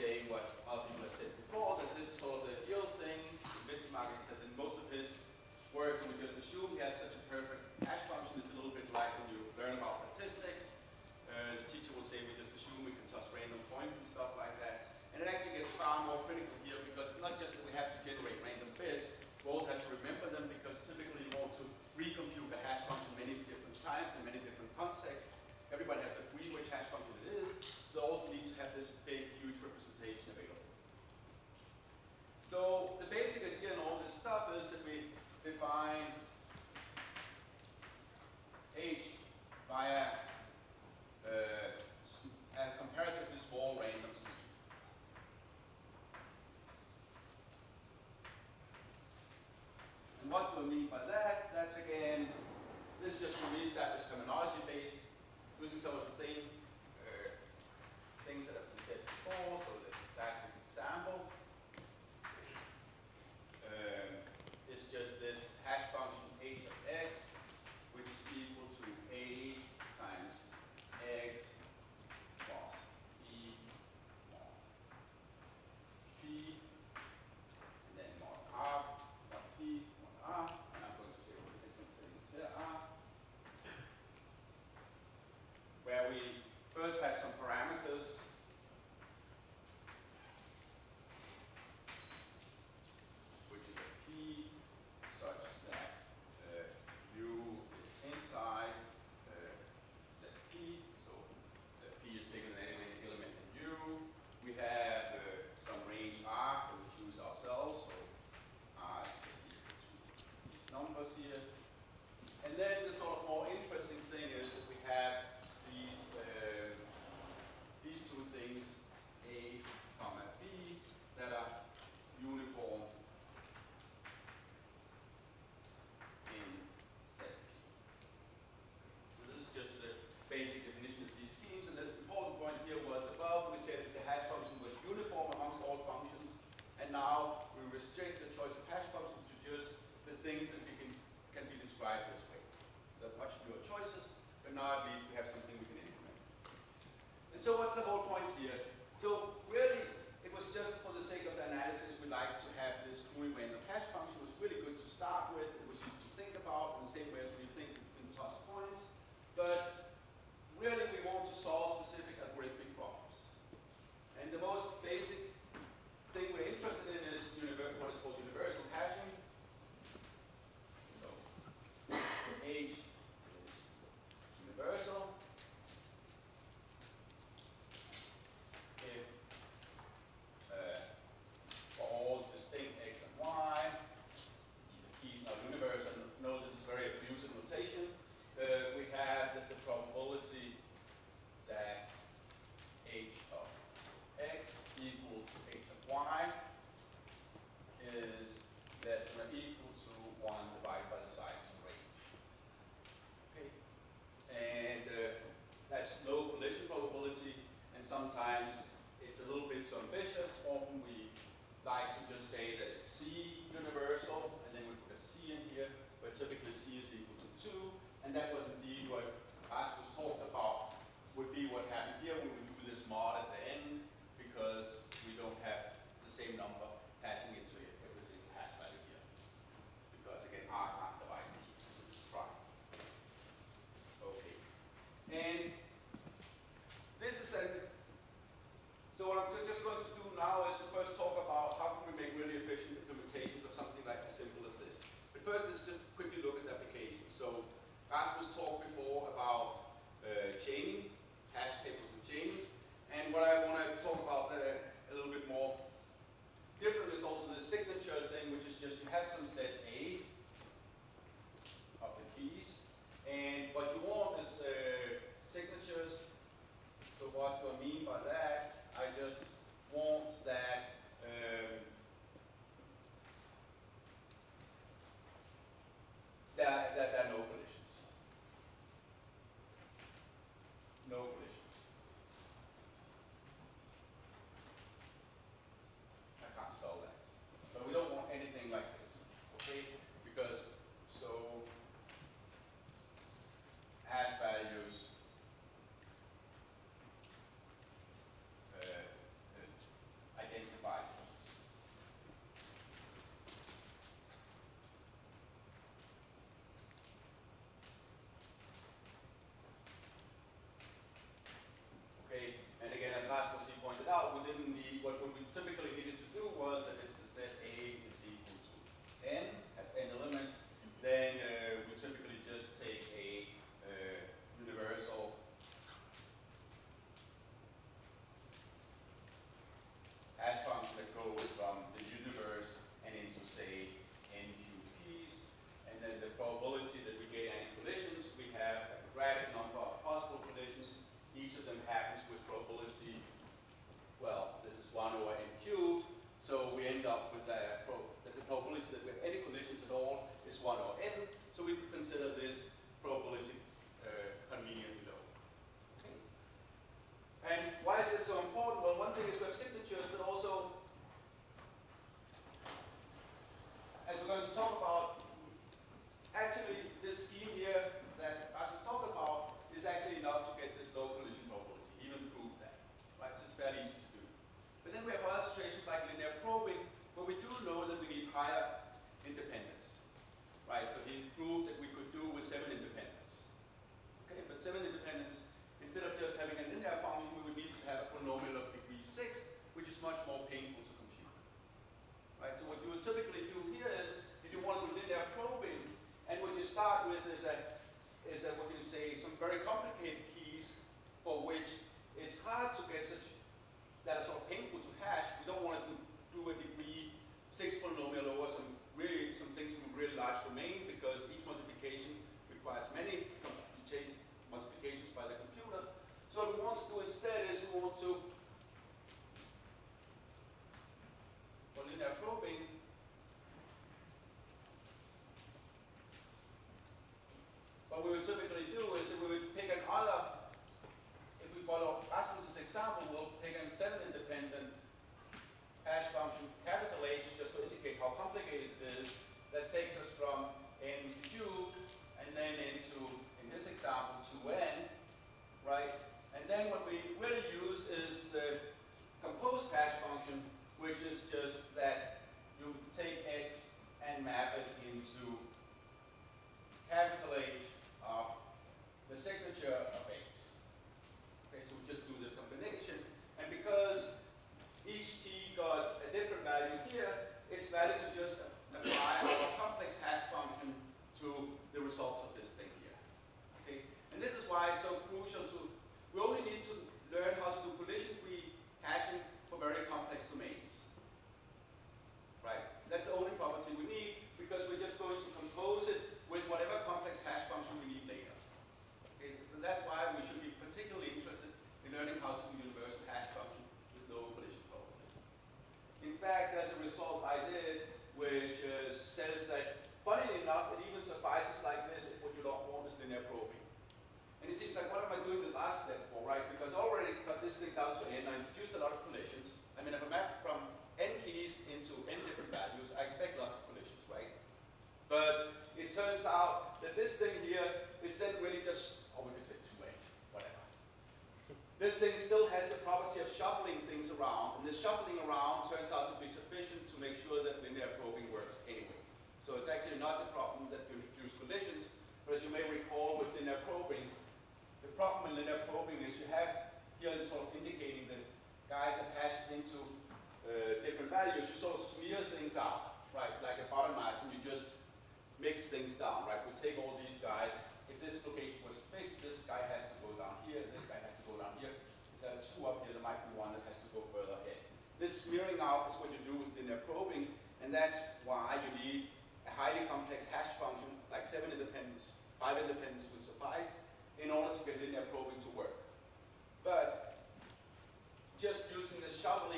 say what of what we would typically do is we would pick another take all these guys. If this location was fixed, this guy has to go down here, and this guy has to go down here. If there are two up here, there might be one that has to go further ahead. This smearing out is what you do with linear probing, and that's why you need a highly complex hash function, like seven independents, five independents would suffice, in order to get linear probing to work. But just using the shovel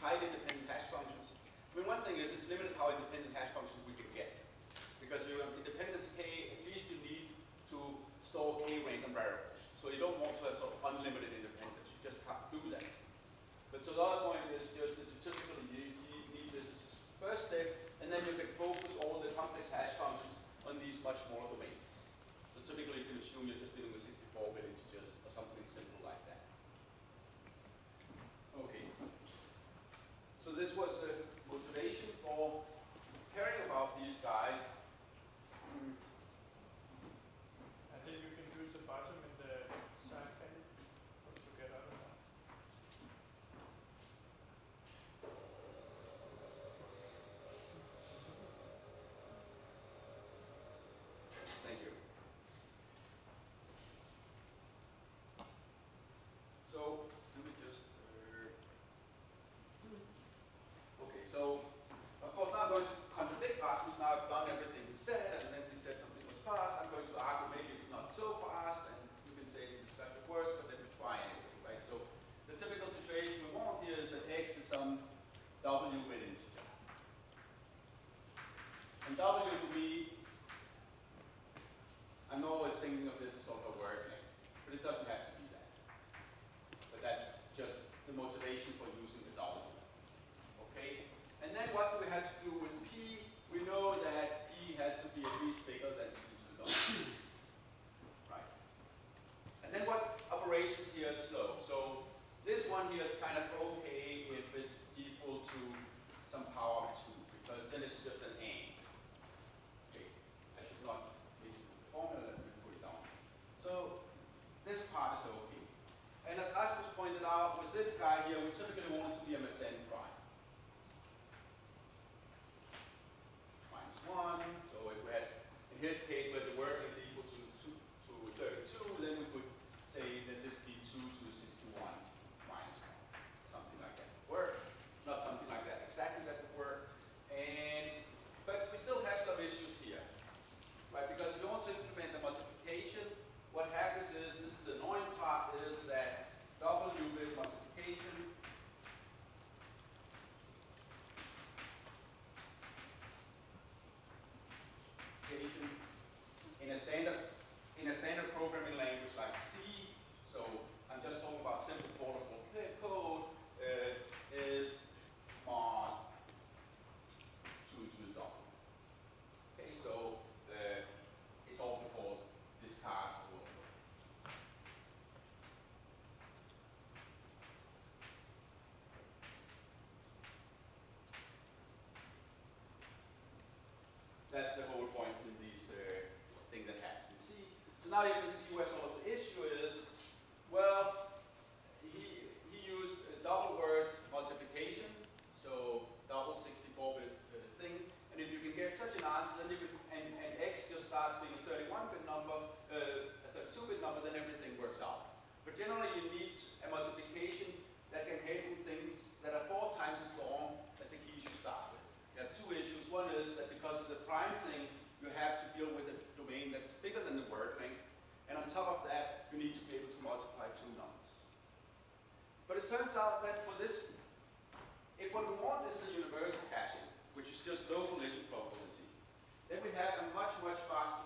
highly dependent hash functions. I mean, one thing is it's limited how independent hash functions we can get. Because your independence k, at least you need to store k random variables. So you don't want to have sort of unlimited independence. You just can't do that. But so the other point is just that you typically need this as a first step, and then you can focus all the complex hash functions on these much smaller domains. So typically you can assume you're just So let me just. Uh, okay, so of course now I'm going to contradict Rasmus. Now I've done everything he said, and then he said something was fast. I'm going to argue maybe it's not so fast, and you can say it's in special words, but let me try anyway, right? So the typical situation we want here is that x is some w with integer. And w to be, I'm always thinking of this as sort of a word length, but it doesn't have to. here is kind of okay if it's equal to some power of 2, because then it's just an AND. Okay, I should not mix it with the formula, let me put it down. So this part is okay. And as Rasmus pointed out, with this guy here, we typically want standard in a standard program see US. The issue is, well, just local legislative probability. Then we had a much, much faster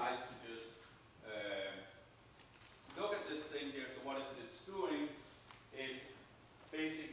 nice to just uh, look at this thing here. So what is it it's doing? It basically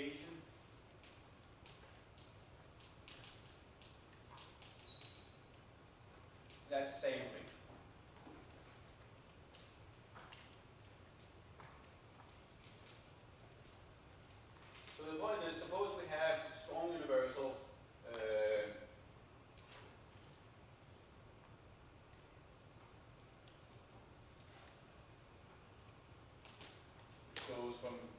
application. That's sampling. So the point is, suppose we have strong universal uh, goes from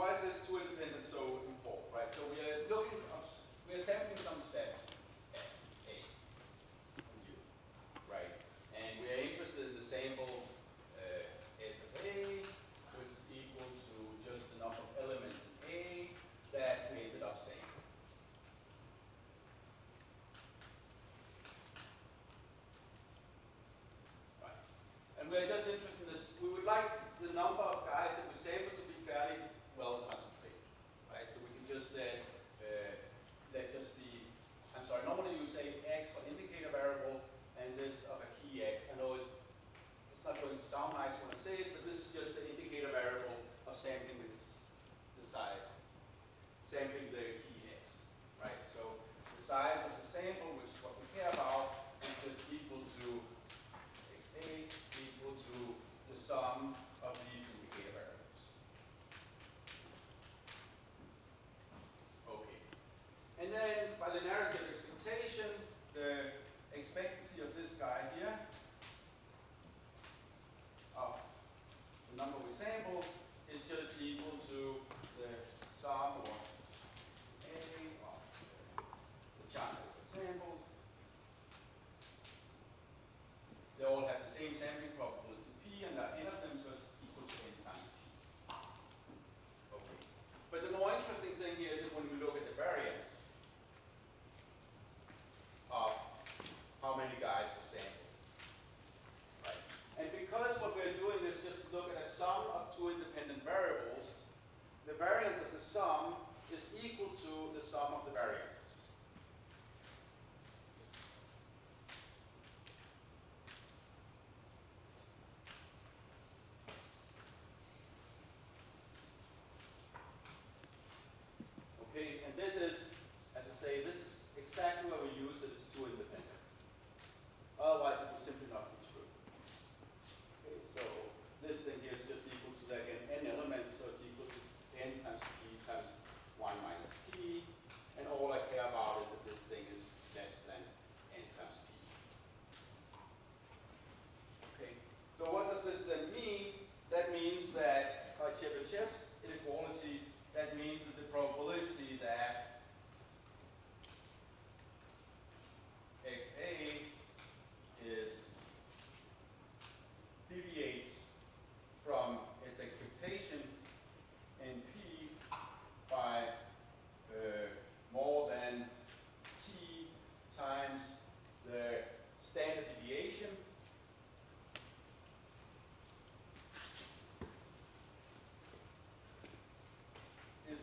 why is this two independent so important, right? So we are looking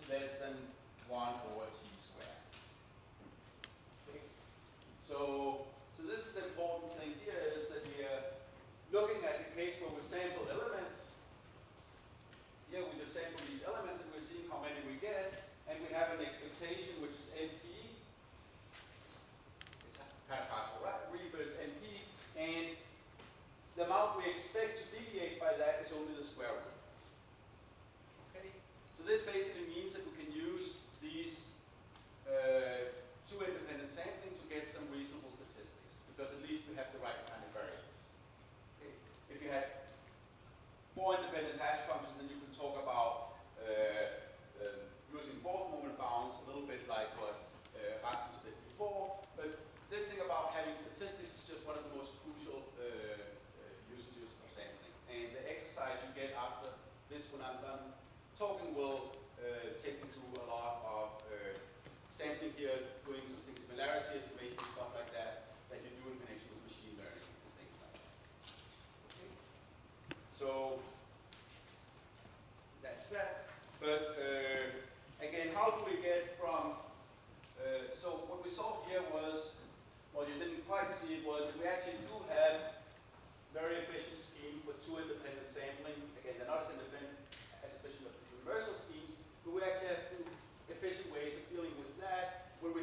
there's will uh, take you through a lot of uh, sampling here, doing some things, similarity estimation, stuff like that, that you do in connection with machine learning and things like that. Okay. So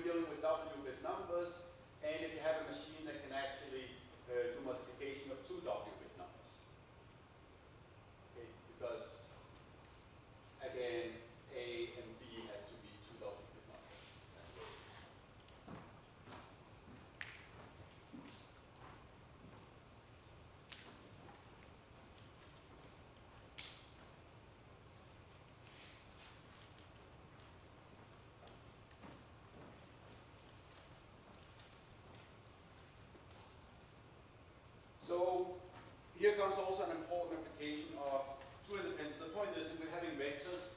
dealing with W bit numbers, and if you have a machine Here comes also an important application of two independence. The point is, if we're having vectors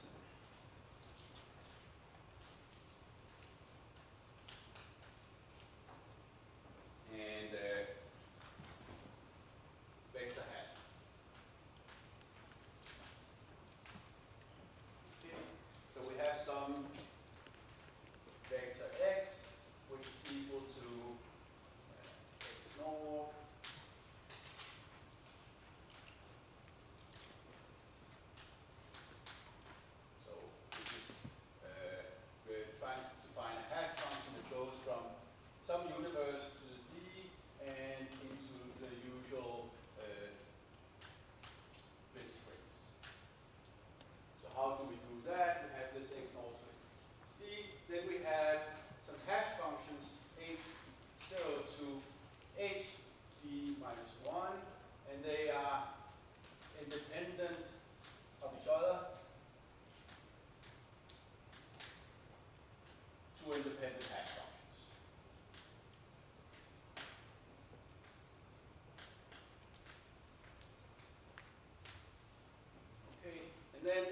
then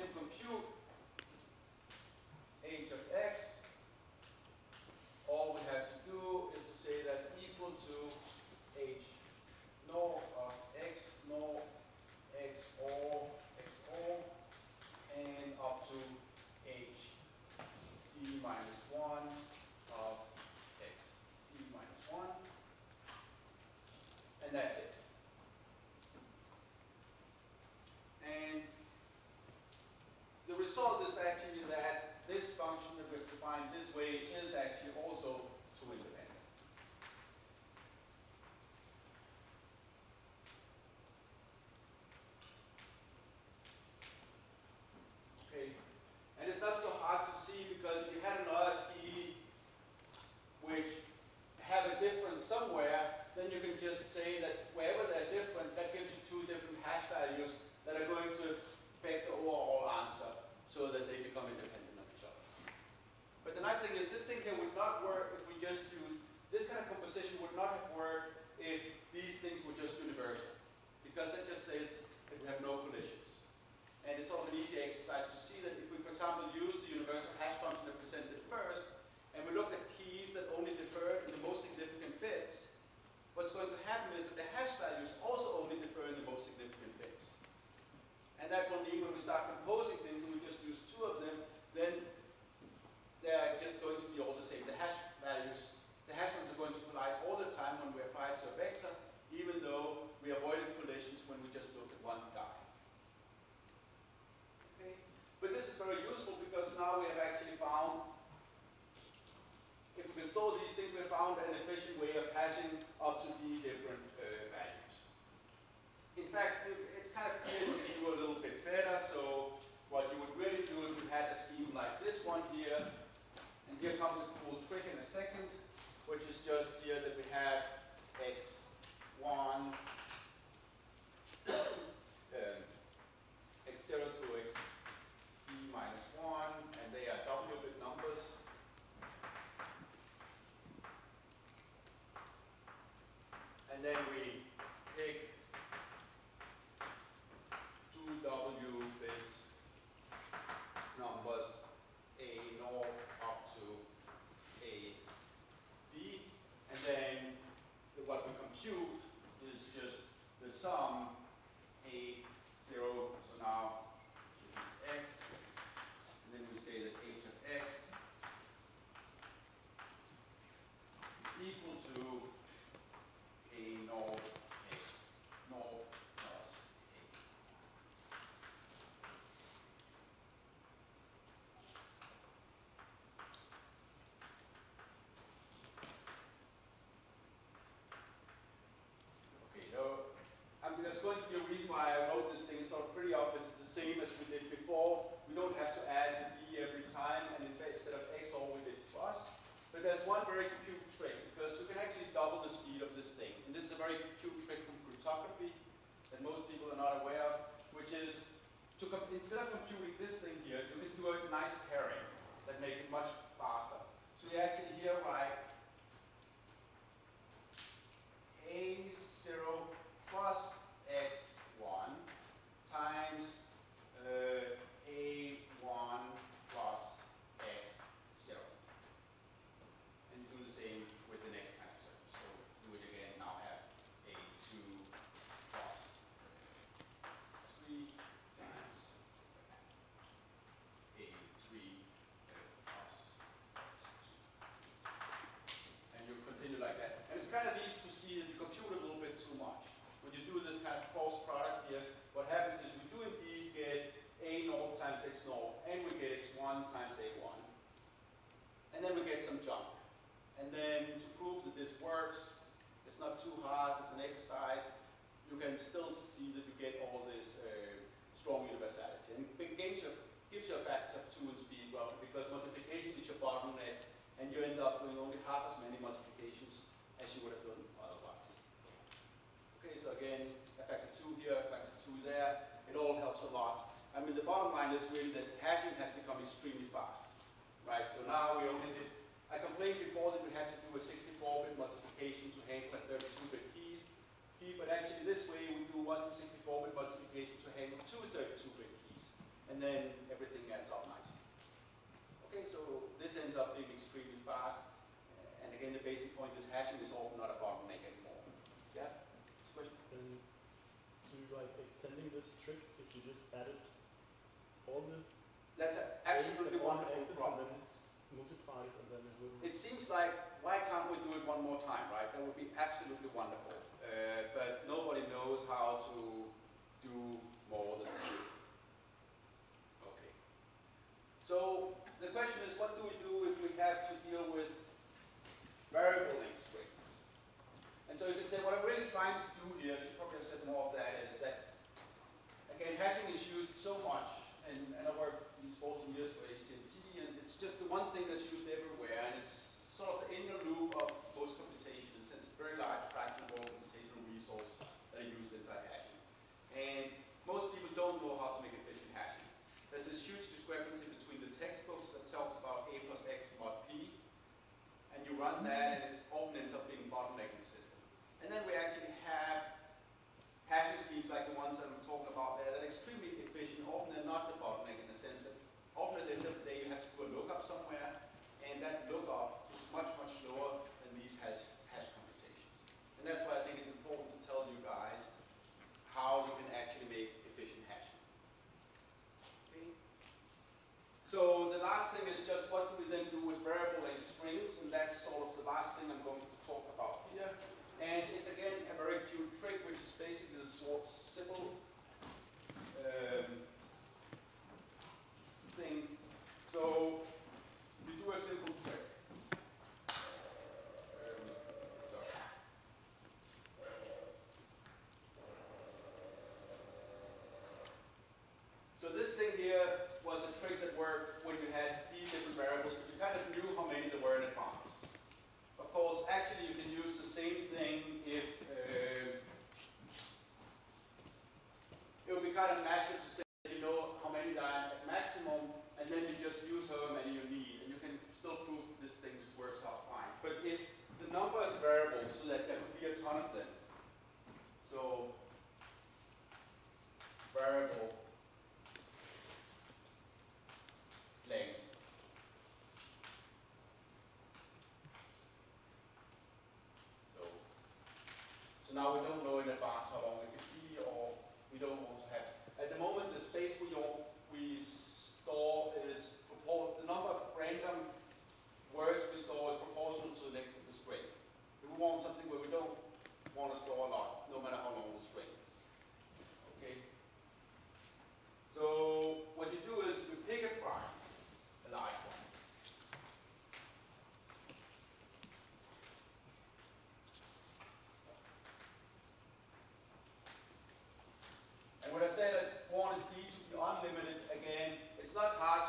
I mean, the bottom line is really that hashing has become extremely fast, right? So now we only did, I complained before that we had to do a 64-bit multiplication to handle a 32-bit keys, key, but actually this way we do one 64-bit multiplication to handle two 32-bit keys, and then everything adds up nicely. Okay, so this ends up being extremely fast. And again, the basic point is hashing is often not a bottleneck anymore. Yeah? Question? And you like extending this trick if you just added all the That's an absolutely wonderful problem. and then multiply it and then it. It seems like, why can't we do it one more time, right? That would be absolutely wonderful. Uh, but nobody knows how to do more than this. Okay. So the question is, what do we do if we have to deal with variable length strings? And so you can say, what I'm really trying to do here, I should probably have said more of that, is that, again, hashing is used so much, these 14 years for AT&T, and it's just the one thing that's used everywhere, and it's sort of in the loop of most computation, and since it's a very large fraction of all computational resource that are used inside hashing. And most people don't know how to make efficient hashing. There's this huge discrepancy between the textbooks that talks about a plus x mod p, and you run that, and it often ends up being bottlenecking the system. And then we actually have hashing schemes like the ones that I'm talking about there that are extremely efficient. Often they're not the bottleneck in the sense that often at the end of the day you have to do a lookup somewhere, and that lookup is much, much slower than these hash, hash computations. And that's why I think it's important to tell you guys how you can actually make efficient hashing. Okay? So the last thing is just what do we then do with variable length strings, and that's sort of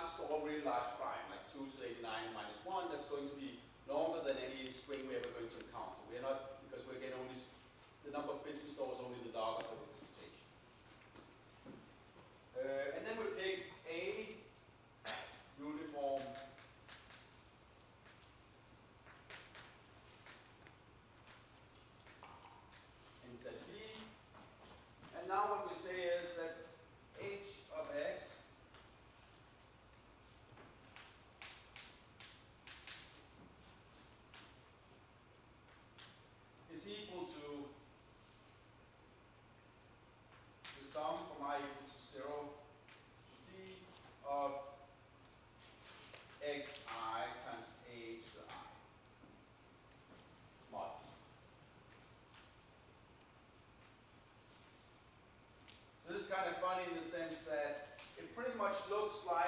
classes over a really large prime, like 2 to the 89 minus 1, that's going to be longer than any string we're ever going to encounter. We're not, because we're again only, the number of bits we store is only the data looks like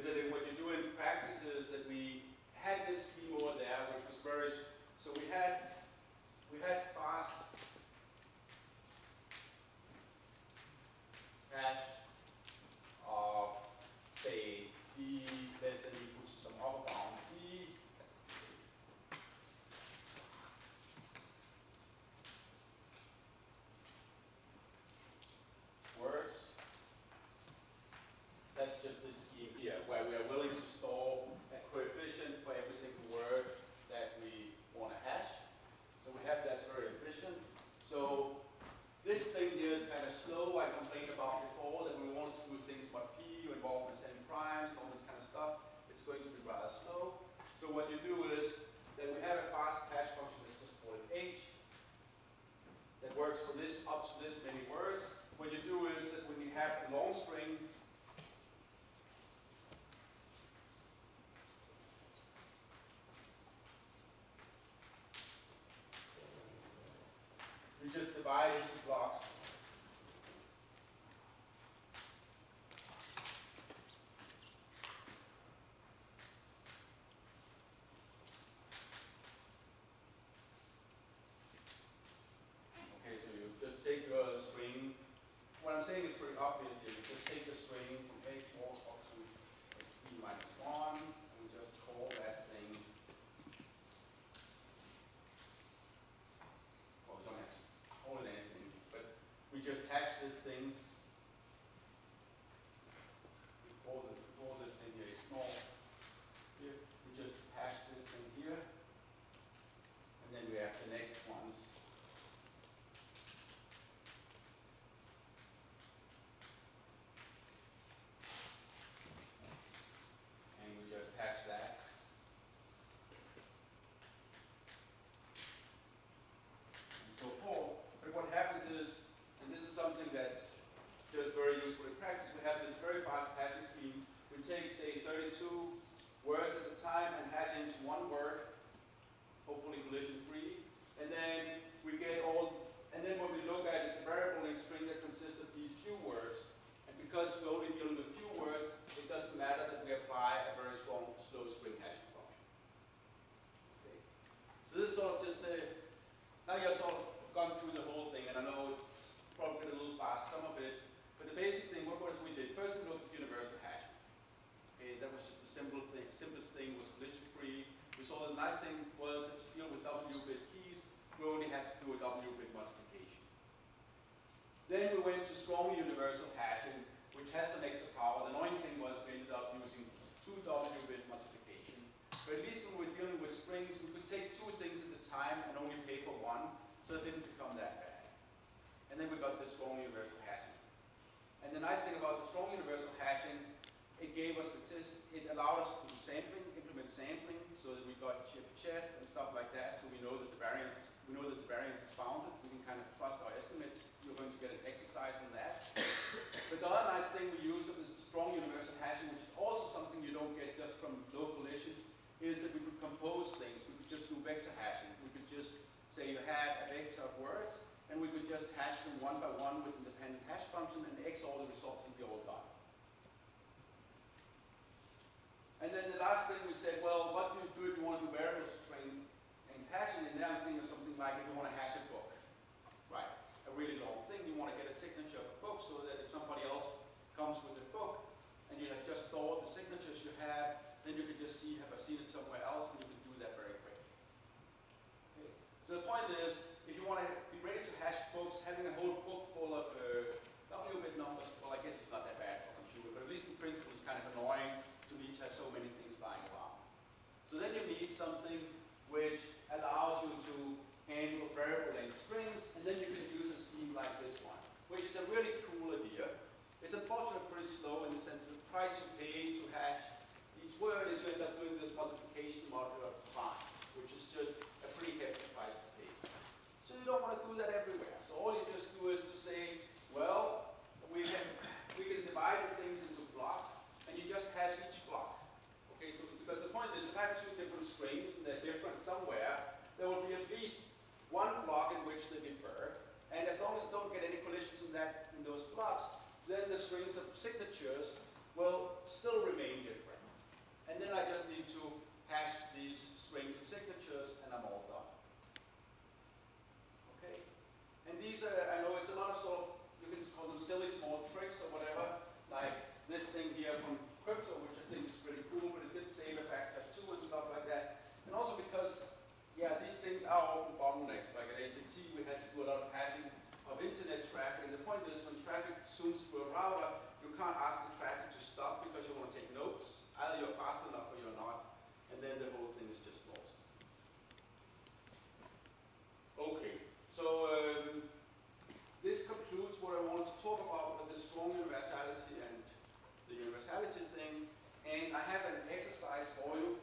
is that in what you do in practice is that we had this very useful in practice. We have this very fast hashing scheme. We take, say, 32 words at a time and hash into one word, hopefully collision-free. And then we get all, and then what we look at is a variable-length string that consists of these few words. And because we're only dealing with few words, it doesn't matter that we apply a very strong slow string hashing function. Okay. So this is sort of just the, now you've sort of gone through the whole thing, and I know Basically, what was we did? First, we looked at universal hashing. And that was just the simple thing. simplest thing was collision-free. We saw the nice thing was that to deal with W-bit keys, we only had to do a W-bit multiplication. Then we went to strong universal hashing, which has some extra power. The annoying thing was we ended up using two W-bit multiplication. But at least when we were dealing with strings, we could take two things at a time and only pay for one, so it didn't become that bad. And then we got this strong universal hashing. And the nice thing about the strong universal hashing, it gave us it allowed us to do sampling, implement sampling, so that we got Chebyshev and stuff like that, so we know that the variance, is- we know that the variance is bounded, we can kind of trust our estimates, you're going to get an exercise in that. But the other nice thing we used of this strong universal hashing, which is also something you don't get just from local issues, is that we could compose things, we could just do vector hashing, we could just say you had a vector of words, and we could just hash them one by one with an independent hash function and XOR the results and be all done. And then the last thing we said, well, what do you do if you want to do variable string and hashing? And there I'm thinking of something like if you want to hash a book, right? A really long thing, you want to get a signature of a book so that if somebody else comes with a book and you have just stored the signatures you have, then you can just see, have I seen it somewhere else, and you can do that very quickly. Okay. So the point is, if you want to having a whole book full of uh, W-bit numbers, well, I guess it's not that bad for a computer, but at least in principle it's kind of annoying to need to have so many things lying around. So then you need something which allows you to handle variable length strings, and then you can use a scheme like this one, which is a really cool idea. It's unfortunately pretty slow in the sense that the price you pay to hash each word is you end up doing this multiplication modular prime, which is just a pretty hefty price to pay. So you don't want to do that everywhere. So all you just do is to say, well, we can, we can divide the things into blocks, and you just hash each block. Okay, so because the point is, if I have two different strings, and they're different somewhere, there will be at least one block in which they differ, and as long as I don't get any collisions in that, in those blocks, then the strings of signatures will still remain different. And then I just need to hash these strings of signatures, and I'm all done. Okay? And these are, I know it's a lot of sort of, you can call them silly small tricks or whatever, like this thing here from crypto, which I think is pretty cool, but it did save a factor two and stuff like that. And also because, yeah, these things are often bottlenecks. Like at AT&T, we had to do a lot of hashing of internet traffic. And the point is, when traffic zooms through a router, you can't ask the traffic to stop because you want to take notes. Either you're fast enough or you're not. And then the whole thing is just lost. Okay, so um, what I wanted to talk about with the strong universality and the universality thing. And I have an exercise for you